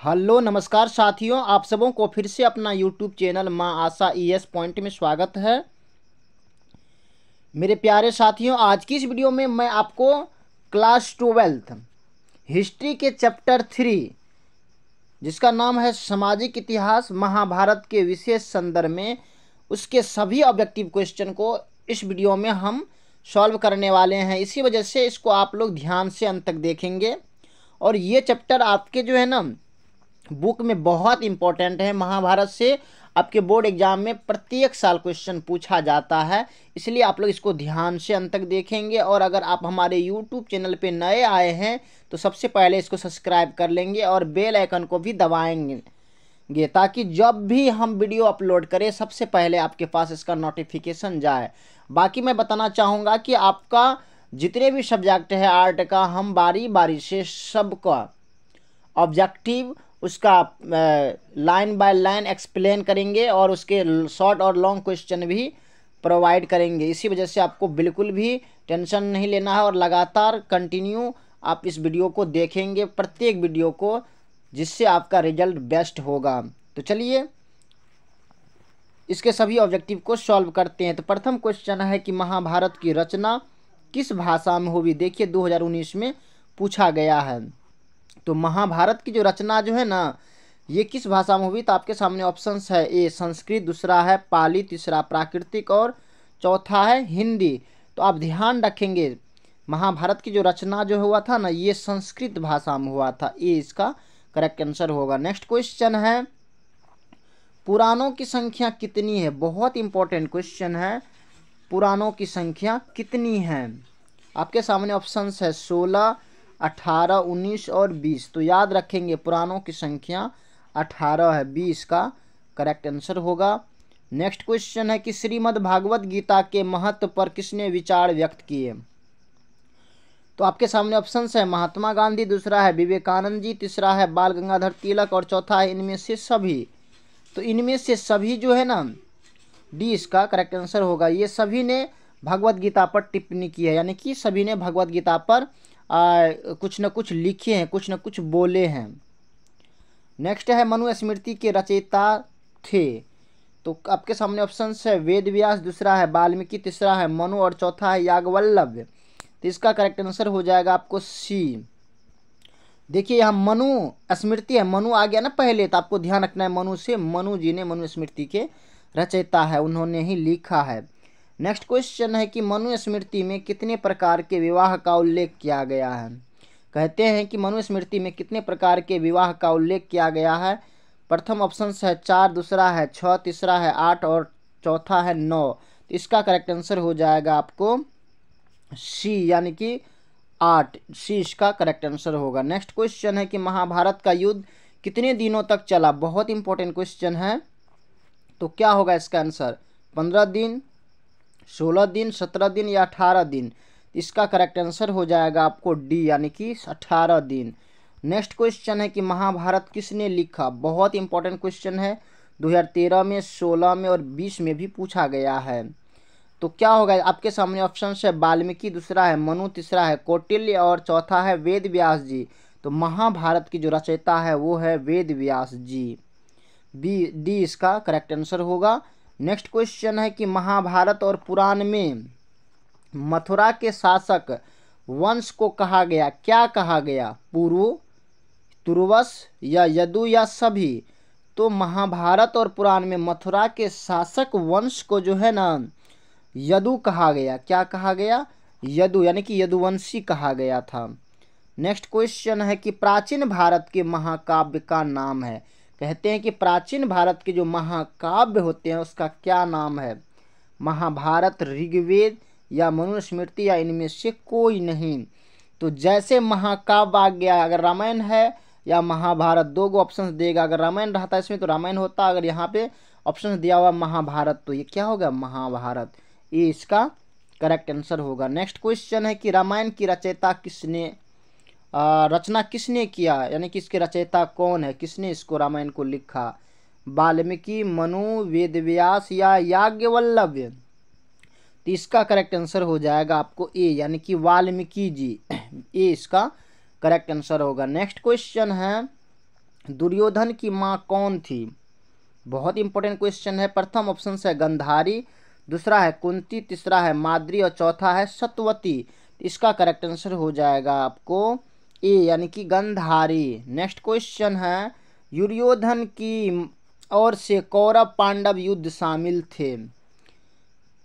Hello, नमस्कार साथियों, आप सबों को फिर से अपना यूट्यूब चैनल माँ आशा ई एस पॉइंट में स्वागत है। मेरे प्यारे साथियों, आज की इस वीडियो में मैं आपको क्लास ट्वेल्थ, हिस्ट्री के चैप्टर थ्री, जिसका नाम है सामाजिक इतिहास, महाभारत के विशेष संदर्भ में, उसके सभी ऑब्जेक्टिव क्वेश्चन को इस वीडियो में हम सॉल्व करने वाले हैं। इसी वजह से इसको आप लोग ध्यान से अंत तक देखेंगे। और ये चैप्टर आपके जो है ना बुक में बहुत इंपॉर्टेंट है। महाभारत से आपके बोर्ड एग्ज़ाम में प्रत्येक साल क्वेश्चन पूछा जाता है। इसलिए आप लोग इसको ध्यान से अंत तक देखेंगे और अगर आप हमारे यूट्यूब चैनल पे नए आए हैं तो सबसे पहले इसको सब्सक्राइब कर लेंगे और बेल आइकन को भी दबाएँगे। ताकि जब भी हम वीडियो अपलोड करें, सबसे पहले आपके पास इसका नोटिफिकेशन जाए। बाकी मैं बताना चाहूँगा कि आपका जितने भी सब्जेक्ट है आर्ट का, हम बारी बारी से सबका ऑब्जेक्टिव उसका लाइन बाय लाइन एक्सप्लेन करेंगे और उसके शॉर्ट और लॉन्ग क्वेश्चन भी प्रोवाइड करेंगे। इसी वजह से आपको बिल्कुल भी टेंशन नहीं लेना है और लगातार कंटिन्यू आप इस वीडियो को देखेंगे, प्रत्येक वीडियो को, जिससे आपका रिज़ल्ट बेस्ट होगा। तो चलिए, इसके सभी ऑब्जेक्टिव को सॉल्व करते हैं। तो प्रथम क्वेश्चन है कि महाभारत की रचना किस भाषा में होगी देखिए 2019 में पूछा गया है। तो महाभारत की जो रचना जो है ना, ये किस भाषा में हुई? तो आपके सामने ऑप्शंस है, ए, संस्कृत, दूसरा है पाली, तीसरा प्राकृतिक और चौथा है हिंदी। तो आप ध्यान रखेंगे, महाभारत की जो रचना जो हुआ था ना, ये संस्कृत भाषा में हुआ था। ये इसका करेक्ट आंसर होगा। नेक्स्ट क्वेश्चन है, पुराणों की संख्या कितनी है? बहुत इंपॉर्टेंट क्वेश्चन है, पुराणों की संख्या कितनी है? आपके सामने ऑप्शंस है, सोलह अठारह, उन्नीस और बीस। तो याद रखेंगे पुरानों की संख्या अठारह है। बीस का करेक्ट आंसर होगा। नेक्स्ट क्वेश्चन है कि श्रीमद् भागवत गीता के महत्व पर किसने विचार व्यक्त किए? तो आपके सामने ऑप्शन है। महात्मा गांधी, दूसरा है विवेकानंद जी, तीसरा है बाल गंगाधर तिलक और चौथा है इनमें से सभी। तो इनमें से सभी जो है ना डी इसका करेक्ट आंसर होगा। ये सभी ने भगवत गीता पर टिप्पणी की है। यानी कि सभी ने भगवत गीता पर आ, कुछ न कुछ लिखे हैं कुछ न कुछ बोले हैं। नेक्स्ट है मनु स्मृति के रचयिता थे। तो आपके सामने ऑप्शन है वेद व्यास दूसरा है वाल्मीकि तीसरा है मनु और चौथा है यागवल्लभ। तो इसका करेक्ट आंसर हो जाएगा आपको सी देखिए यहाँ मनु स्मृति है मनु आ गया ना पहले तो आपको ध्यान रखना है मनु से मनु जी ने मनु स्मृति के रचयिता है उन्होंने ही लिखा है। नेक्स्ट क्वेश्चन है कि मनुस्मृति में कितने प्रकार के विवाह का उल्लेख किया गया है? कहते हैं कि मनुस्मृति में कितने प्रकार के विवाह का उल्लेख किया गया है? प्रथम ऑप्शन है चार, दूसरा है छः, तीसरा है आठ और चौथा है नौ। तो इसका करेक्ट आंसर हो जाएगा आपको सी यानी कि आठ। सी इसका करेक्ट आंसर होगा। नेक्स्ट क्वेश्चन है कि महाभारत का युद्ध कितने दिनों तक चला? बहुत इंपॉर्टेंट क्वेश्चन है। तो क्या होगा इसका आंसर पंद्रह दिन सोलह दिन, सत्रह दिन या अठारह दिन। इसका करेक्ट आंसर हो जाएगा आपको डी यानी कि अठारह दिन। नेक्स्ट क्वेश्चन है कि महाभारत किसने लिखा? बहुत इंपॉर्टेंट क्वेश्चन है। 2013 में 16 में और 20 में भी पूछा गया है। तो क्या होगा? आपके सामने ऑप्शन है। वाल्मीकि दूसरा है, मनु तीसरा है, कौटिल्य और चौथा है वेद व्यास जी। तो महाभारत की जो रचयिता है, वो है वेद व्यास जी। बी डी इसका करेक्ट आंसर होगा। नेक्स्ट क्वेश्चन है कि महाभारत और पुराण में मथुरा के शासक वंश को कहा गया, क्या कहा गया? पूर्व, तुर्वस या यदु या सभी? तो महाभारत और पुराण में मथुरा के शासक वंश को जो है ना, यदु कहा गया। क्या कहा गया? यदु, यानी कि यदुवंशी कहा गया था। नेक्स्ट क्वेश्चन है कि प्राचीन भारत के महाकाव्य का नाम है। कहते हैं कि प्राचीन भारत के जो महाकाव्य होते हैं, उसका क्या नाम है? महाभारत, ऋग्वेद या मनुस्मृति या इनमें से कोई नहीं। तो जैसे महाकाव्य आ गया, अगर रामायण है, या महाभारत, दो गो ऑप्शन देगा। अगर रामायण रहता है इसमें तो रामायण होता। अगर यहाँ पे ऑप्शन दिया हुआ महाभारत तो ये क्या होगा? महाभारत। ये इसका करेक्ट आंसर होगा। नेक्स्ट क्वेश्चन है कि रामायण की रचयिता किसने? रचना किसने किया? यानी कि इसके रचयिता कौन है? किसने इसको रामायण को लिखा? वाल्मीकि, मनु, वेदव्यास या याज्ञवल्लभ? तो इसका करेक्ट आंसर हो जाएगा आपको ए यानी कि वाल्मीकि जी। ए इसका करेक्ट आंसर होगा। नेक्स्ट क्वेश्चन है, दुर्योधन की माँ कौन थी? बहुत इंपॉर्टेंट क्वेश्चन है। प्रथम ऑप्शन है गंधारी, दूसरा है कुंती, तीसरा है माद्री और चौथा है सतवती। इसका करेक्ट आंसर हो जाएगा आपको ए, यानी कि गंधारी। नेक्स्ट क्वेश्चन है युरियोधन की ओर से कौरव पांडव युद्ध शामिल थे।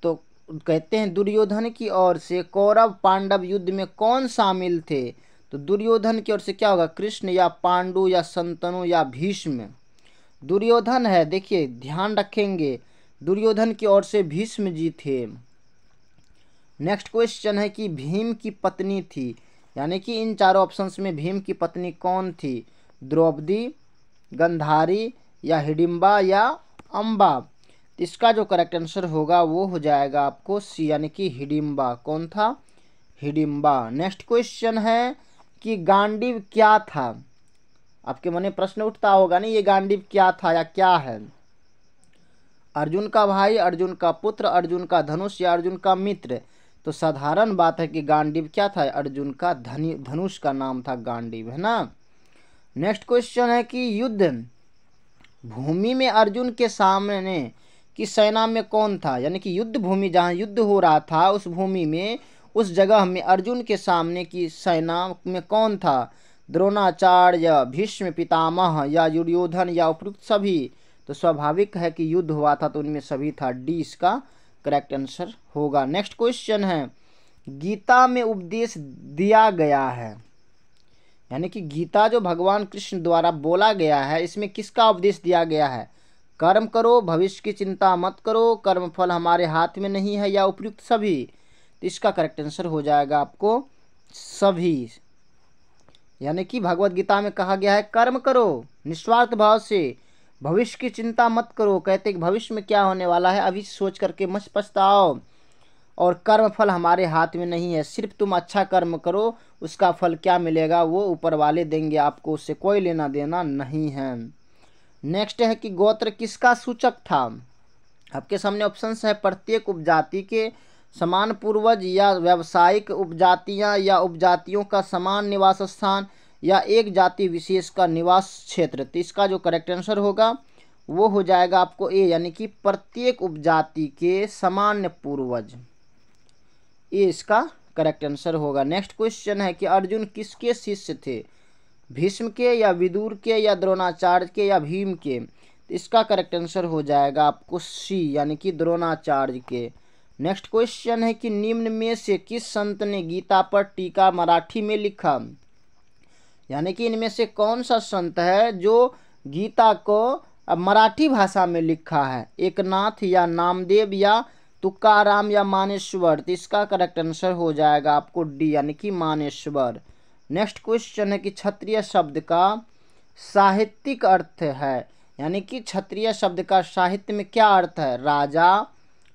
तो कहते हैं, दुर्योधन की ओर से कौरव पांडव युद्ध में कौन शामिल थे? तो दुर्योधन की ओर से क्या होगा? कृष्ण या पांडु या संतनु या भीष्म। दुर्योधन है, देखिए, ध्यान रखेंगे, दुर्योधन की ओर से भीष्म जी थे। नेक्स्ट क्वेश्चन है कि भीम की पत्नी थी। यानी कि इन चारों ऑप्शंस में भीम की पत्नी कौन थी? द्रौपदी, गंधारी या हिडिम्बा या अम्बा? इसका जो करेक्ट आंसर होगा वो हो जाएगा आपको सी यानी कि हिडिम्बा। कौन था? हिडिम्बा। नेक्स्ट क्वेश्चन है कि गांडीव क्या था? आपके मन में प्रश्न उठता होगा, नहीं, ये गांडीव क्या था या क्या है? अर्जुन का भाई, अर्जुन का पुत्र, अर्जुन का धनुष या अर्जुन का मित्र? तो साधारण बात है कि गांडीव क्या था? अर्जुन का धनी, धनुष का नाम था गांडीव, है ना? नेक्स्ट क्वेश्चन है कि युद्ध। भूमि में अर्जुन के सामने की सेना में कौन था? यानी कि युद्ध भूमि, जहाँ युद्ध हो रहा था, उस भूमि में, उस जगह में अर्जुन के सामने की सेना में कौन था? द्रोणाचार्य, भीष्म पितामह या युर्योधन या उपयुक्त सभी? तो स्वाभाविक है कि युद्ध हुआ था तो उनमें सभी था। डी इसका करेक्ट आंसर होगा। नेक्स्ट क्वेश्चन है, गीता में उपदेश दिया गया है। यानी कि गीता जो भगवान कृष्ण द्वारा बोला गया है, इसमें किसका उपदेश दिया गया है? कर्म करो, भविष्य की चिंता मत करो कर्म फल हमारे हाथ में नहीं है या उपयुक्त सभी? तो इसका करेक्ट आंसर हो जाएगा आपको सभी। यानी कि भगवत गीता में कहा गया है, कर्म करो, निस्वार्थ भाव से। भविष्य की चिंता मत करो। कहते कि भविष्य में क्या होने वाला है, अभी सोच करके मत पछताओ। और कर्म फल हमारे हाथ में नहीं है, सिर्फ़ तुम अच्छा कर्म करो, उसका फल क्या मिलेगा वो ऊपर वाले देंगे आपको, उससे कोई लेना देना नहीं है। नेक्स्ट है कि गोत्र किसका सूचक था? आपके सामने ऑप्शन है, प्रत्येक उपजाति के समान पूर्वज या व्यावसायिक उपजातियाँ या उपजातियों का समान निवास स्थान या एक जाति विशेष का निवास क्षेत्र। तो इसका जो करेक्ट आंसर होगा, वो हो जाएगा आपको ए, यानी कि प्रत्येक उपजाति के सामान्य पूर्वज। ये इसका करेक्ट आंसर होगा। नेक्स्ट क्वेश्चन है कि अर्जुन किसके शिष्य थे? भीष्म के या विदुर के या द्रोणाचार्य के या भीम के? तो इसका करेक्ट आंसर हो जाएगा आपको सी, यानी कि द्रोणाचार्य के। नेक्स्ट क्वेश्चन है कि निम्न में से किस संत ने गीता पर टीका मराठी में लिखा? यानी कि इनमें से कौन सा संत है जो गीता को मराठी भाषा में लिखा है? एक नाथ या नामदेव या तुकाराम या मानेश्वर? तो इसका करेक्ट आंसर हो जाएगा आपको डी यानी कि मानेश्वर। नेक्स्ट क्वेश्चन है कि क्षत्रिय शब्द का साहित्यिक अर्थ है। यानी कि क्षत्रिय शब्द का साहित्य में क्या अर्थ है? राजा,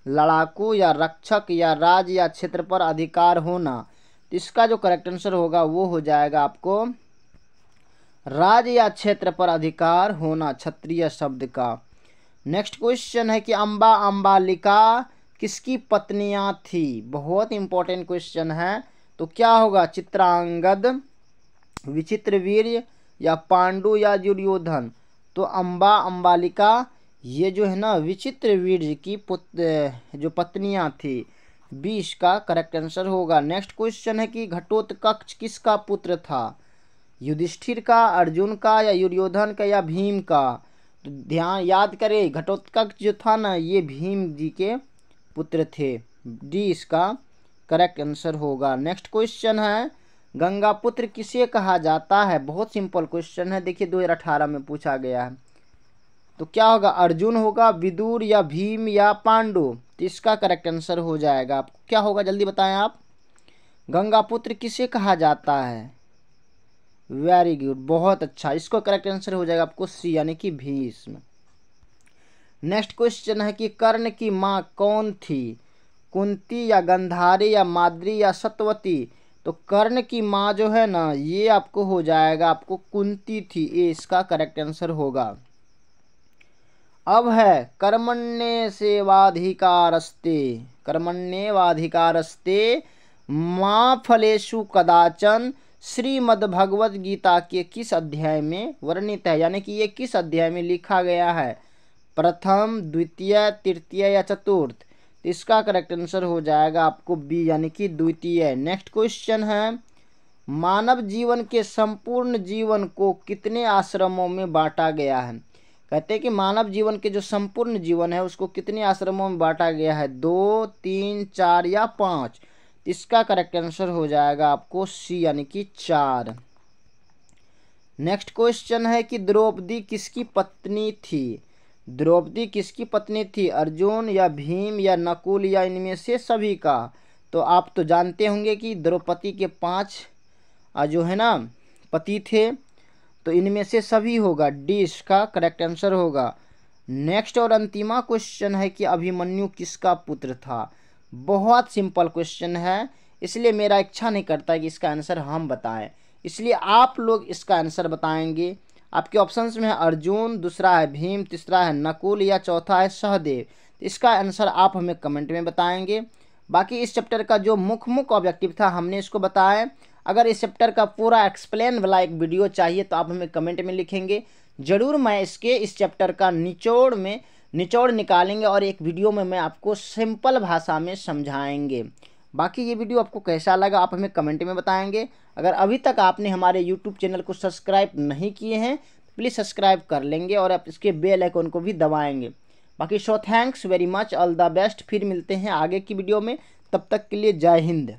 लड़ाकू या रक्षक या राज या क्षेत्र पर अधिकार होना। तो इसका जो करेक्ट आंसर होगा वो हो जाएगा आपको राज या क्षेत्र पर अधिकार होना क्षत्रिय शब्द का। नेक्स्ट क्वेश्चन है कि अम्बा अम्बालिका किसकी पत्नियाँ थी? बहुत इंपॉर्टेंट क्वेश्चन है। तो क्या होगा? चित्रांगद, विचित्र वीर या पांडु या दुर्योधन? तो अम्बा अम्बालिका ये जो है ना, विचित्र वीर की पुत्र जो पत्नियाँ थी। बीस का करेक्ट आंसर होगा। नेक्स्ट क्वेश्चन है कि घटोत्कच किसका पुत्र था? युधिष्ठिर का, अर्जुन का या दुर्योधन का या भीम का? तो ध्यान याद करें, घटोत्कच जो था ना, ये भीम जी के पुत्र थे। डी इसका करेक्ट आंसर होगा। नेक्स्ट क्वेश्चन है, गंगा पुत्र किसे कहा जाता है? बहुत सिंपल क्वेश्चन है। देखिए 2018 में पूछा गया है। तो क्या होगा? अर्जुन होगा, विदुर या भीम या पांडु? तो इसका करेक्ट आंसर हो जाएगा। आपको क्या होगा? जल्दी बताएँ आप। गंगा पुत्र किसे कहा जाता है? वेरी गुड बहुत अच्छा। इसको करेक्ट आंसर हो जाएगा आपको सी यानी कि भीष्म। नेक्स्ट क्वेश्चन है कि कर्ण की माँ कौन थी? कुंती या गंधारी या माद्री या सतवती? तो कर्ण की माँ जो है ना, ये आपको हो जाएगा, आपको कुंती थी। ये इसका करेक्ट आंसर होगा। अब है, कर्मण्य सेवाधिकारस्ते। कर्मण्यवाधिकारस्ते माँ फलेशु कदाचन श्रीमद् भगवद गीता के किस अध्याय में वर्णित है? यानी कि ये किस अध्याय में लिखा गया है? प्रथम, द्वितीय, तृतीय या चतुर्थ? तो इसका करेक्ट आंसर हो जाएगा आपको बी यानी कि द्वितीय। नेक्स्ट क्वेश्चन है, मानव जीवन के संपूर्ण जीवन को कितने आश्रमों में बांटा गया है? कहते हैं कि मानव जीवन के जो संपूर्ण जीवन है, उसको कितने आश्रमों में बांटा गया है? दो, तीन, चार या पाँच? इसका करेक्ट आंसर हो जाएगा आपको सी यानी कि चार। नेक्स्ट क्वेश्चन है कि द्रौपदी किसकी पत्नी थी? द्रौपदी किसकी पत्नी थी? अर्जुन या भीम या नकुल या इनमें से सभी का? तो आप तो जानते होंगे कि द्रौपदी के पाँच जो है ना, पति थे तो इनमें से सभी होगा। डी इसका करेक्ट आंसर होगा। नेक्स्ट और अंतिमा क्वेश्चन है कि अभिमन्यु किसका पुत्र था? बहुत सिंपल क्वेश्चन है। इसलिए मेरा इच्छा नहीं करता कि इसका आंसर हम बताएँ। इसलिए आप लोग इसका आंसर बताएँगे। आपके ऑप्शंस में है अर्जुन, दूसरा है भीम, तीसरा है नकुल, या चौथा है सहदेव। तो इसका आंसर आप हमें कमेंट में बताएँगे। बाकी इस चैप्टर का जो मुख्य मुख्य ऑब्जेक्टिव था, हमने इसको बताया। अगर इस चैप्टर का पूरा एक्सप्लेन वाला एक वीडियो चाहिए तो आप हमें कमेंट में लिखेंगे। ज़रूर मैं इसके इस चैप्टर का निचोड़ में निचोड़ निकालेंगे और एक वीडियो में मैं आपको सिंपल भाषा में समझाएँगे। बाकी ये वीडियो आपको कैसा लगा आप हमें कमेंट में बताएँगे। अगर अभी तक आपने हमारे यूट्यूब चैनल को सब्सक्राइब नहीं किए हैं प्लीज़ सब्सक्राइब कर लेंगे और आप इसके बेल आइकन को भी दबाएँगे। बाकी so thanks very much all the best फिर मिलते हैं आगे की वीडियो में। तब तक के लिए जय हिंद।